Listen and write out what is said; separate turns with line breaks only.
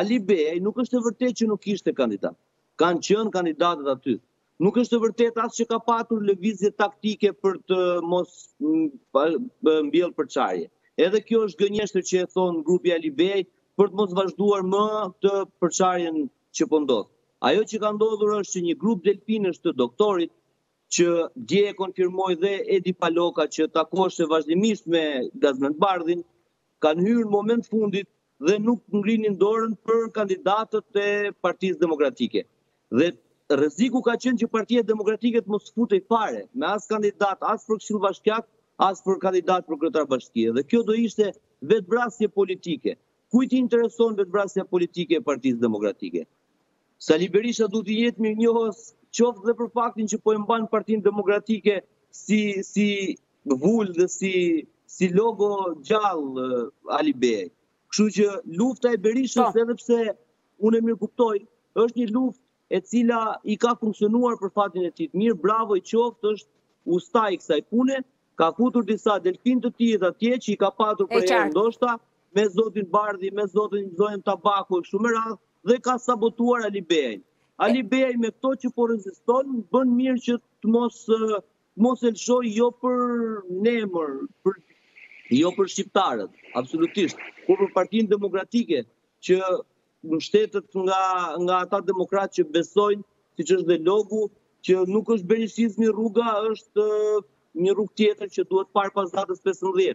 Alibeaj nuk është e vërtetë që nuk ishte kandidat. Kanë qenë kandidatët aty. Nuk është e vërtetë as që ka patur lëvizje taktike për të mos mbjell përçarje. Edhe kjo është gënjeshtër që e thonë grupi Alibeaj për të mos vazhduar më tej përçarjen që po ndodh. Ajo që ka ndodhur është që një grup delfinësh të doktorit që dje e konfirmoi dhe Edi Paloka që takoshte vazhdimisht me Gazmend Bardhin, kanë hyrë në moment fundit dhe nuk ngrinin dorën për kandidatët e Partisë Demokratike. Dhe rreziku ka qenë që Partia Demokratike të mos futej fare me as kandidat, as për Këshill Bashkiak, as për kandidat për kryetar bashkie. Dhe kjo do ishte vetëvrasje politike. Kujt i intereson vetëvrasja politike e Partisë Demokratike? Sali Berisha duhet të jetë mirënjohës qoftë dhe për faktin që po e mban Partinë Demokratike si, si Vulë dhe si si logo gjallë Alibeaj. Kështu që lufta e Berishës po. edhe pse unë e mirëkuptoj, është një luftë e cila i ka funksionuar për fatin e tij të mirë, bravo i qoftë, është usta i kësaj pune, ka futur disa delfinë të tij dhe atje që i ka patur përherë ndoshta me zotin Bardhi, me zotin, zonjën Tabaku, kështu me radhë, dhe ka sabotuar Alibeajn. Alibeaj me këto që po reziston, bën mirë që të mos Mos e lëshojë jo për ne mor, për jo për shqiptarët, absolutisht, por për Partinë Demokratike që mbështetet nga nga ata demokratë që besojnë, siç është dhe Logu, që nuk është berishizmi rruga, është një rrugë tjetër që duhet parë pas datës 15.